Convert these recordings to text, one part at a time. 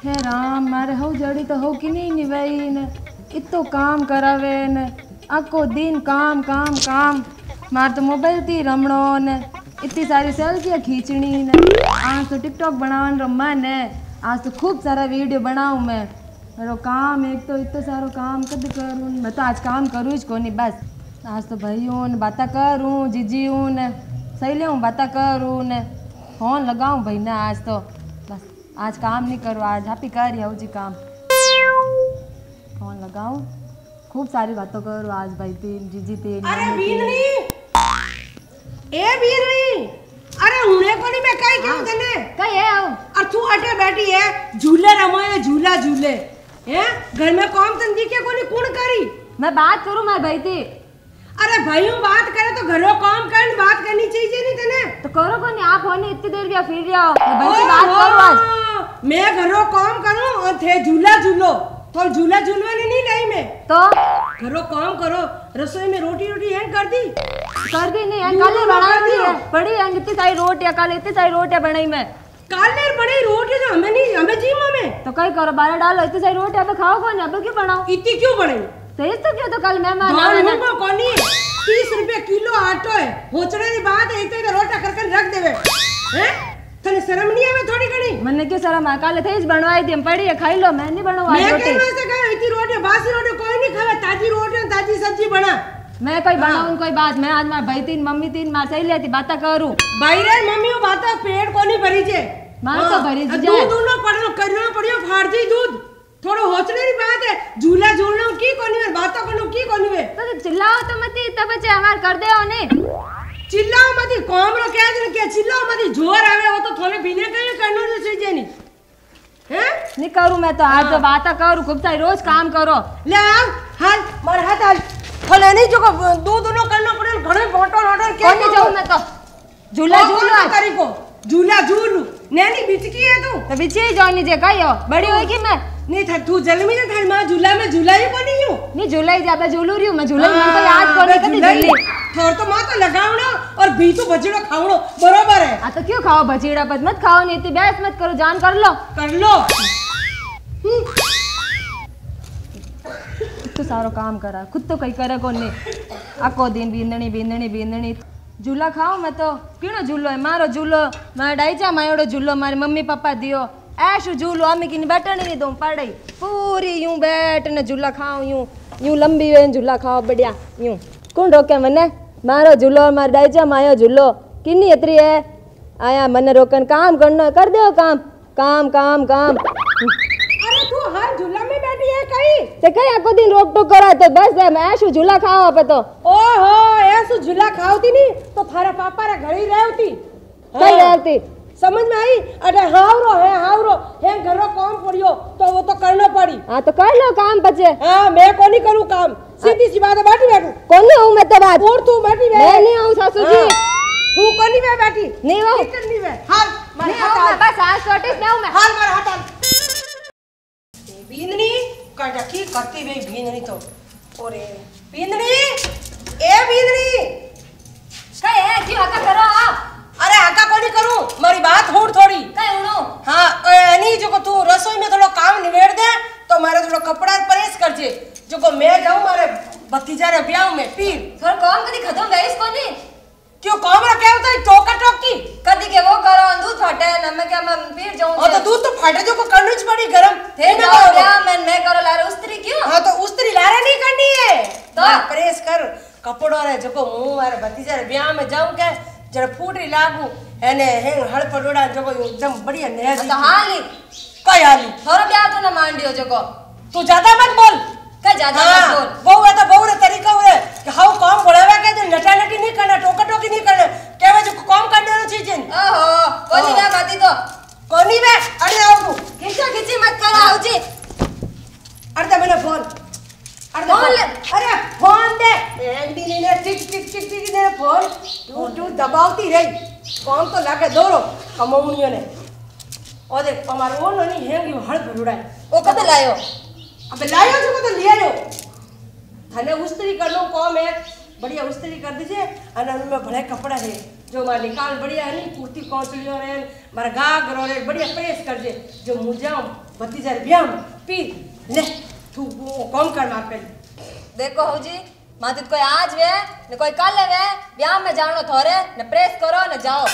હે રામ મારે હવ જડી તો હવ કિની નિભાઈ ને ઇતો કામ કરાવે ને આખો દિન કામ કામ કામ મારે તો મોબાઈલથી રમણો ને ઇતની સારી સેલ્ફી ખીંચણી ને આજ તો ટિકટોક બનાવવાનું રમવા ને આજ તો ખૂબ સારા વિડીયો બનાવું મેં મારો કામ એક તો ઇતો સારું કામ કદ કરું મેં તો આજ કામ કરું જ કોની બસ આજ તો ભાઈઓને બાતા કરું જીજીઓને સહેલીઓ બાતા કરું ને ફોન લગાવું ભાઈને આજ તો आज काम नहीं करो आज हापी कर रही जी काम। फ़ोन लगाओ। खूब सारी बातों करो आज भाई तेल जीजी तेल अरे बीनरी ए बीनरी अरे हुने को नहीं मैं कही क्यों हाँ, तने कही है आओ और तू अटे बैठी है झूले रमाए झूला झूले। हैं? घर में काम तंदी के कोनी कुण करी? मैं बात करू मैं भाई थी अरे भाई हूँ बात करे तो घरो काम कर बात करनी चाहिए नहीं तने। तो करो कोनी आप होने इतनी देर भी फिर रहे हो। भाई बात करो आज। मैं घरों काम करूँ और थे झूला झूलो। तो झूला झूलवाने नहीं लाई मैं। तो? घरों काम करो। रसोई में रोटी रोटी हैंग कर दी। कर दी नहीं है दूध कल बना दी है। बड़ी है इतनी सारी रोटियाँ कल इतनी सारी रोटियाँ बनाई मैं। काले बड़ी रोटी जो हमें नहीं हमें जी में तो कहीं करो बारह डालो इतनी सारी रोटियाँ अब खाओ कौन अब क्यों बनाओ? इतनी क्यों बनी? तो तो क्यों तो कल मेहमान दाल आवे ना मुंगो कोनी तीस रुपए किलो आटो है। होचड़े की बात है एक तो रोटा कर कर रख देवे। हैं? नहीं आवे थोड़ी घणी मैंने क्यों सारा माँ काले थे बनवाई दी हम पड़ी है खाई लो मैं नहीं बनवा मैं रोटी कहने से कहे इतनी रोटी बासी रोटी कोई नहीं खावे ताजी रोटी और ताजी सब्ज़ी बना मैं कोई बनाऊँ कोई बात मैं आज मार भाई तीन मम्मी तीन मार सही लेती बात करूँ भाई रे मम्मी वो बात पेट कोनी भरी छे मार तो भरी जाए। दूध उनो पड़नो करनो पड़ियो फाड़जी दूध थोड़ो होचड़े की बात है झूला झूलनो की कोनी बातों करनो की कोनी तो चिल्लाओ तो मत तब बच्चे हमार कर दे ने चिल्लाओ मती कोमरो कह जन के चिल्लाओ मती ज़ोर आवे वो तो थोड़े बिने कहीं करनो जो सीजे नहीं हैं नहीं करूँ मैं तो आज तो बात करूँ खूब सारी रोज काम करो ले आओ हाल मार हाथ हाल थोड़े नहीं जो को दूध उनो करनो पड़े घणे फ़ोटो ऑर्डर के कौन नहीं जाऊँ मैं तो झूला झूलो आज। तरीको झूला झूलू नैनी बिचकी है तू तो पीछे ही जाओ नीचे कही हो बड़ी होगी मैं नहीं था तू जन्मी ने थारी माँ झूला में झूला ही कोनी यूँ नहीं झूला ही ज़्यादा झूलू रही हूँ थोड़ तो माँ तो लगावणो और भी तो बजड़ो खावणो बरोबर है? आ तो क्यों खाओ? भजीड़ा पत मत खाओ नहीं इतनी बहस मत करो जान कर लो। कर लो। तो सारो काम करा खुद तो कहीं करे को नहीं आको दिन बींदणी बींदणी बींदणी झूला खाओ मैं तो। कहिड़ो झूलो है? मारो झूलो। मारे डाईचा मायोड़ो झूलो मारे मम्मी पापा दियो। ऐशो झूलो अम्मी की बैठने नहीं दूँ पड़ई। पूरी यूँ बैठ ने झूला खाओ यूँ यूँ लंबी वे झूला खाओ बढ़िया यूँ। कौन रोके मने? मारो झूलो मारे डाईचा मायो झूलो। किन्नी एतरी है? आया मने रोकन। काम करना है, कर दो काम। काम काम काम। अरे तू हर झूला में बैठी है कहीं? ते कई आको दिन रोक टोक करा तो बस है मैं ऐशो झूला खाओ आप तो। ओहो ऐसो झूला खावती नहीं? तो थारा पापा रे घड़ी रहती कई रहती समझ में आई? अरे हावरो है हावरो। है घरो काम पड़ियो तो वो तो करना पड़ी। हाँ तो कर लो काम बचे हाँ मैं को नहीं करूँ काम? सीधी सी बात है बैठी बैठू। कौन हूँ मैं तो बात? और तू बैठी बैठ। मैं नहीं हूँ सासू जी। तू को नहीं वे बैठी। नहीं हूँ नहीं वे हाल। मैं बस आज छोटी नहीं हूँ मैं। हाल मारे हाथ हाल। बींदनी काटा करती वे बींदनी तो। ओरे बींदनी ए बींदनी कई है क्यों हका करो आप अरे आका को नहीं करूँ मारी बात होड़ थोड़ी कई उड़ो हाँ नहीं जो को तू रसोई में थोड़ा काम निवेड़ दे तो मारे थोड़ा कपड़ा प्रेस कर जे जो को मैं जाऊँ मारे भतीजा रे ब्याह में पीर थोड़ा काम कदी खत्म गई इसको नहीं क्यों काम रा क्या होता है टोका टोकी कदी के वो करो दूध फटे न मैं क्या मैं फिर जाऊँ और तो दूध तो फाटे जो को करनी च पड़ी गरम थे इन्हें जाओ करो। क्या मैं मैं करो लारे उस्तरी क्यों हाँ तो उस्तरी लारे नहीं करनी है तो? मार प्रेस कर कपड़ो रे जो को मारे भतीजा रे ब्याह में जाऊँ के जरा फूटरी लागू एने हेंग हड़ पडोड़ा जो को एकदम बढ़िया नेज तो हाली कई हाली थोड़ा ब्याह तो न मान दियो जको तू ज़्यादा मत बोल कई ज़्यादा हाँ, मत बोल बहू है तो बहू रे तरीका हुए कि हाउ काम बोलावे के जो नटा नटी नहीं करना टोका टोकी नहीं करना केवे जो काम करने नो चीज़ है ओहो कोनी हाँ। मैं बाती तो कोनी बे अरे आओ तू खींचा खींची मत करो हाँ। आउजी अरे दे मैंने फ़ोन अरे दे फ़ोन फ़ोन। ले। अरे फ़ोन दे एंडी ने ने टिक टिक टिक टिक ने फ़ोन तू तू दबावती रही काम तो लागे दोरो कमाउनियो ने ओ देख हमार ओ ननी हेंग यू हड़ भरुड़ा वो कद लायो अबे लायो जो को तो ले आयो थाने उस्त्री कर लो काम है बढ़िया उस्त्री कर दीजिए અને અમે ભલે કપડા છે જો મારા નિકાલ બઢિયા ની કુર્તી કોંચળીઓ રે મારા ગાગરો રે બઢિયા પ્રેસ કરજે જો હું જાઉં ભતીજા રે બ્યામ પી લે તું કોમ કર माथे तो कोई आज वे न कोई कल वे। ब्याह में जानो थोरे न प्रेस करो न जाओ।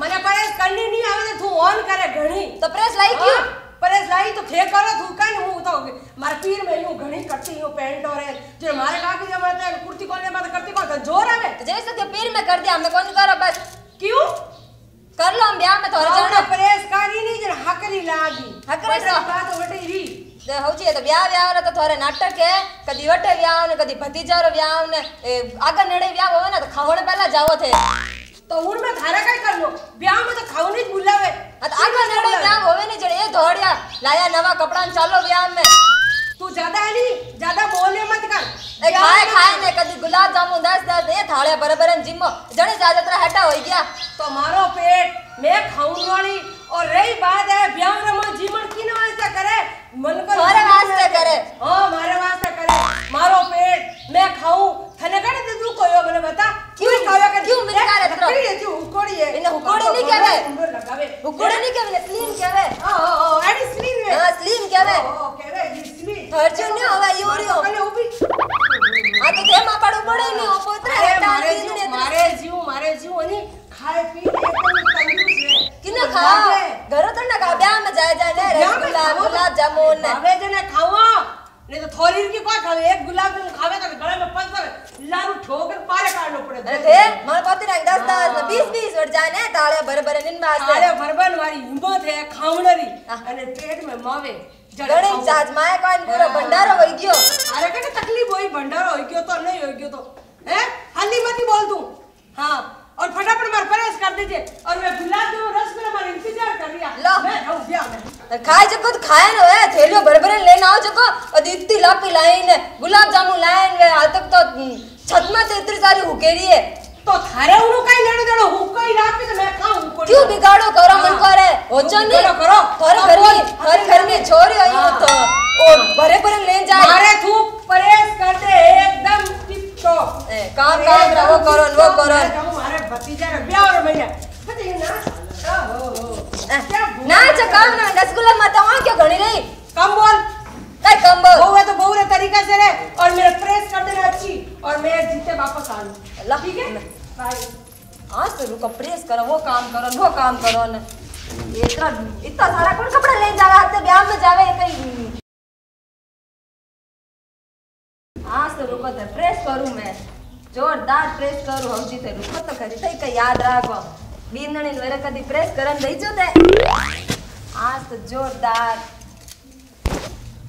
मने प्रेस करनी नहीं आवे तो तू ऑन करे घणी तो प्रेस लाई क्यों प्रेस लाई तो फेक करो तू कन हूँ तो मार पीर में यूँ घणी करती हूँ पैंट और जो मारे काकी जब कुर्ती कोने में करती को ज़ोर आवे जैसे के पीर में कर दिया हमने कौन करो बस क्यों कर लो हम ब्याह में तोरे जाना प्रेस करी नहीं जन हकरी लागी। हकरी सा बात वटे री जे हो जी तो ब्याह ब्याह रे तो थोरे नाटक है। कदी वटे ब्याह ने कदी भतीजा रो ब्याह ने आगे नेड़े ब्याह होवे ना तो खावण पहला जाओ थे। तो उन में थारा काय कर लो। ब्याह में तो खावण ही बुलावे हाँ, तो आगे नेड़े ब्याह होवे ने जड़े धोड़िया लाया नवा कपड़ा चालो ब्याह में। तू ज़्यादा है नहीं ज़्यादा बोले मत कर। ए खाए खाए ने कदी गुलाब जामुन दस दस दे थाळे बरबर जिम जणे ज़्यादा तरह हटा हो गया। तो मारो पेट मैं खाऊं वाली और रही बात है ब्याह रे रमा जीवन किन वास्ते करे? मन को मारे वास्ते करे। हाँ मारे वास्ते करे। मारो पेट मैं खाऊं। थने कने दे तू कोयो मने बता। क्यों? खावे कर? क्यों मेरे कारे तो करी? है तू हुकोड़ी है। इने हुकोड़ी नहीं कहवे हुकोड़ी नहीं कहवे स्लिम कहवे हाँ हाँ एडी स्लिम है। हाँ स्लिम कहवे ओ हाँ, हाँ, कहवे અર્જુન ને હવે યુરિયો અને ઊભી. આ તો તેમાં પડવું પડે ને પોતરા મારે જીવ મારે જીવ મારે જીવ અને ખાય પી એકદમ તંદુ છે કિને ખા ઘરે તો ના ખા બ્યા માં જાય જાય ને રસગુલ્લા ગુલાબ જામુન ને. હવે જને ખાવો. ને તો થોરી કી કો ખાવે. એક ગુલાબ જામુન ખાવે તો ગળે માં પંદર લારું ઠોકર પારે કાઢવો પડે અરે તે મારા પતિ ના 10 10 20 20 વડ જાય ને તાળે ભરભરે નિનવાસ તાળે ભરભર મારી હિંમત હે. ખાવણરી અને પેટમાં માવે. ગણી ચાજ માય કોઈ પૂરો ભંડારો હોઈ ગયો અરે કને તકલીફ હોઈ ભંડારો હોઈ ગયો તો નહીં હોઈ ગયો તો હે હાલી મતી બોલ તું हाँ और फटाफट मार परेश कर दीजिए और मैं गुलाब जामुन रसगुल्ला मार इंतजार कर रहा लो। मैं जाऊं ब्याह में ખાય જકો તો ખાય ને હવે થેલીઓ ભરે ભરે લઈને આવો જકો और इतनी लापी लाइन गुलाब जामुन लाइन वे हाल तक तो छत में तो इतनी सारी हुकेरी है तो थारे उनो काई लेने देनो हुक्को ही रात में तो मैं खाऊं हुक्को क्यों बिगाड़ो करो मन करे होचो नहीं करो हर घर में हर घर में छोरे आई हो तो ओ भरे भरे ले जाए मारे तू परेश कर दे एकदम टिप टॉप का काम रहो करो वो करो हमारे भतीजा ने ब्याह रे मैंने पता ना ओ हो ना च काम ना रसगुल्ला मत आ क्यों घणी रही कम बोल काय कम बोल वो तो बहुत तरीका से रे और मेरा प्रेस कर देना अच्छी और मैं जीते वापस आऊँ ठीक है आज तो रुको प्रेस करो, वो काम करो, वो काम करो न। इतना इतना सारा कौन कपड़ा ले जा रहा है ब्याह में जावे कहीं? आज तो रुको तो प्रेस करूँ मैं। जोरदार प्रेस करूँ, हम जी तो रुको तो कर। सही का याद रखो। बींदणी वेरे कदी प्रेस करन दई जो ते। आज तो जोरदार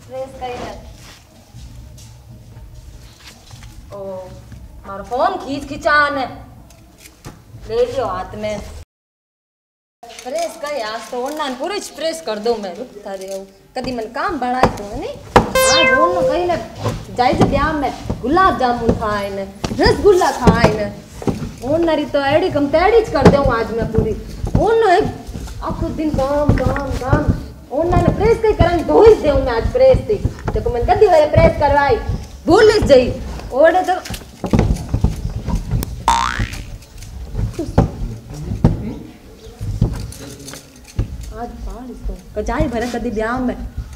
प्रेस करी ओ, मारो फ़ोन खींच खिंचान है ले लियो हाथ में। प्रेस कई आज तो ऑनलाइन पूरी प्रेस कर दूँ मैं। रुक थारे आऊँ कदी मन काम बढ़ाए तो नहीं? आज ओनो कहीं ने। जाई से ब्याह में गुलाब जामुन खाए ने, रसगुल्ला खाए ने। ओनरी तो एडी कम तेड़ी कर दूँ आज मैं पूरी। एक आखो दिन काम काम काम। ओना ने प्रेस कई करन तो ही देऊं मैं आज प्रेस थी तो मन कदी वाले प्रेस करवाई। भूल जई। ओडे तो आज पाड़ इसको कचाई भरे कदी ब्याह में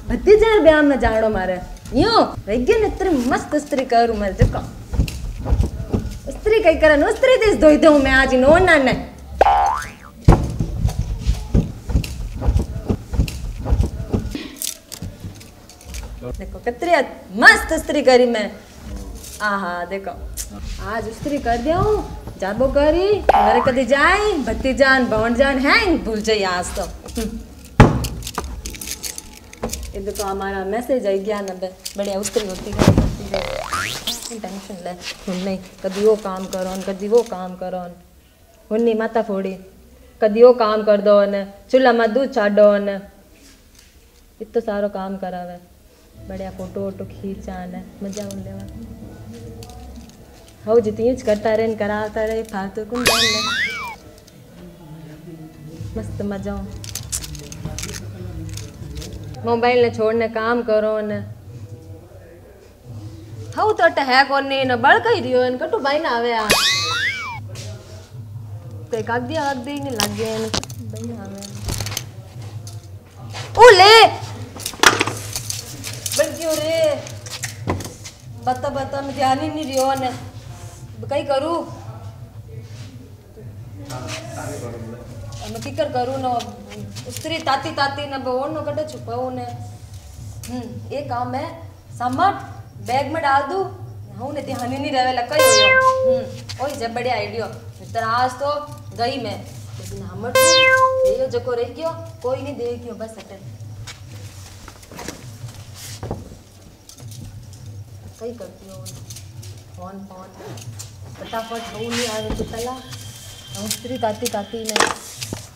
भती जाए ब्याह में जानो मारे यूँ वैज्ञान इतनी मस्त स्त्री करूँ मैं जको स्त्री कई करन स्त्री दिस धोई दूँ मैं आज नो ना ने देखो कितनी मस्त स्त्री करी मैं आहा देखो आज स्त्री कर दियो जाबो करी घरे कदी जाई भती जान भवन जान है भूल जाई आज तो ये हमारा मैसेज आई गया ना बढ़िया स्त्री होती है टेंशन ले नहीं कदी वो काम करो कदी वो काम करो हुन्नी माता फोड़ी कदी वो काम कर दो ने चूल्हा में दूध छाडो ने इतो सारो काम करावे बढ़िया फ़ोटो वोटो खींचा ने मज़ा उन लेवा हो जितनी यूज़ करता रहे कराता रहे फालतू ले मस्त मज़ा मोबाइल ने छोड़ने काम करो ने। हऊ तो अटे है कोनी, ने बड़ कई रियो ने कटु भाई ना आवे आ। ते कागदी वागदी नहीं लग गए ने बढ़िया हमें ओ ले! बल्कि रे? बता बता मैं ध्यान ही नहीं रियो ने। અને કિકર કરું ને સ્ત્રી તાતી તાતી ને ઓળનો कटे छुपाऊँ ने ये काम है सामट बैग में डाल दू हूँ ने ध्यान ही नहीं रहे लगा ओ जब बढ़िया आइडियो तर आज तो गई मैं लेकिन हमर तो जो रही गयो कोई नहीं देख गयो बस अटन कई करती हूँ फ़ोन फ़ोन फटाफट हूँ नहीं आवे तो तला हूँ स्त्री ताती ताती ने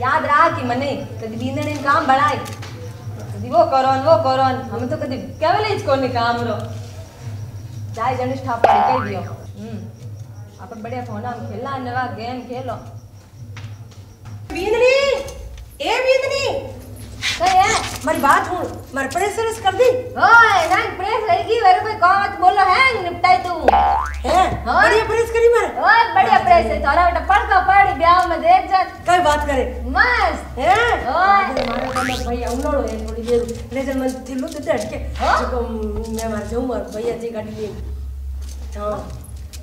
कि मने कदी बींदने ने काम बढ़ाई। कदी वो करो न वो करो न हम तो कदी केवल इसको नहीं काम रो जाए जनिष्ठ ठा पड़ी कर दियो हम्म अपन बढ़िया फ़ोन में खेला नवा गेम खेलो। बींदनी ए बींदनी મારી વાત હું મારે પ્રેસ પ્રેસ कर दी ओए ना प्रेस रहेगी मेरे पे कौन मत बोलो है निपटाई तू હે हाँ। बढ़िया प्रेस करी मारे ओए बढ़िया प्रेस है थोड़ा बेटा पढ़ का पढ़ ब्याह में देख जा કઈ વાત કરે मस्त હે ઓય. મારે તમે ભાઈ આવનારો હે થોડી દેર લેજર મને થેલું તો અટકે હા? જો મેં મારે જવું મારે ભૈયા જે ગાડી લઈને હા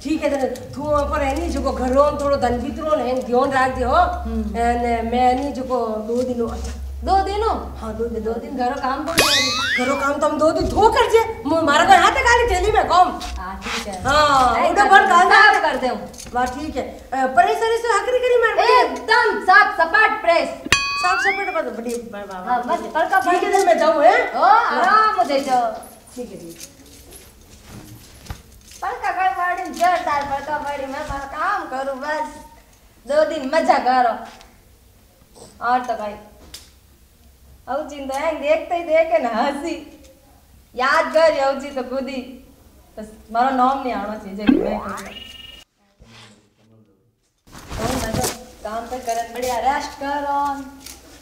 ठीक है तने तू पर एनी जो घरों थोड़ो धन भीतरो ने ध्यान राख दे हो एने मैं एनी जो दो दिन अच्छा दो दिनों। हाँ दो दिन दो दिन घरों काम जाएगी घरों काम तो हम दो दिन धो कर जे। मारा घर हाथ गाली थैली में कम हाँ ठीक है। हाँ, उधर दे। साफ़ कर दे। ठीक है। अ, परे से हकरी करी मार एकदम साफ़ सपाट प्रेस। साफ़ सफ़ाई बस बड़ी हाँ। बस पढ़ का ठीक है तो मैं जाऊँ हैं? ओ आराम से जाओ ठीक है ठीक है। पढ़ का कर पढ़ी जोरदार पढ़ का पढ़ी मैं काम करूँ बस। दो दिन मज़ा करो। और तो कहीं अब चिंता है देखते ही देखे ना हँसी याद कर यौची तो खुद ही बस मारो नाम नहीं आना चाहिए जे मैं करूँ तो मैं तो काम पे करन बढ़िया रेस्ट करो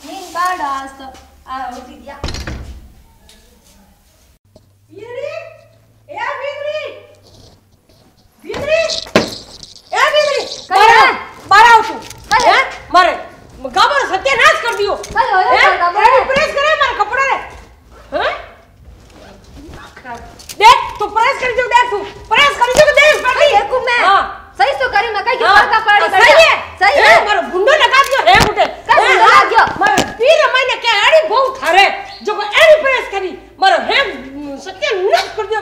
नींद काढ़ आज तो आ उठी दिया बींदरी ए बींदरी बींदरी ए बींदरी कहीं है? बाहर आओ तू कहीं है? हैं? मारे गाबर सत्यानाश कर दियो कहीं होयो हैं? कर गाबर? एनी प्रेस करे मारे कपड़ा रे हैं देख तू प्रेस कर जो देख तू प्रेस कर जो देख कहीं है कुम मैं हाँ। सही तो करी मैं कहीं की हाँ, पढ़ का पढ़ी सही बढ़िया। है सही हैं? है मारो गुंडो लगा दियो रे गुटे का गुंडो लगा दियो? मारो पीर महीने के एड़ी बहु थारे जो को एड़ी प्रेस करी मारो हे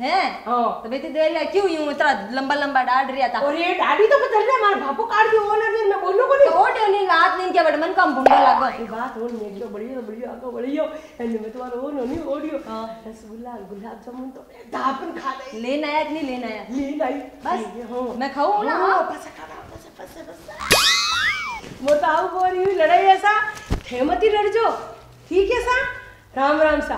हैं तो बेटी देर या क्यों यूँ इतना लंबा लंबा डाल रिया था और ये दादी तो पता नहीं हमारे बापू काट दियो ओनर दिन मैं बोलूँ को तो ओटे नहीं रात नींद के बड़ मन कम भुंडो लागो ये बात हो नहीं तो बढ़िया बढ़िया आगे बढ़िया एंड मैं तुम्हारा वो नहीं ओडियो हाँ। रसगुल्ला गुलाब जामुन तो दापन खा ले लेना आया कि नहीं लेना आया ले लाई बस मैं खाऊं ना हाँ, बस खाना बस बस बस तो आऊ बोरी लड़ाई ऐसा ठेमती लड़ जो ठीक है सा राम राम सा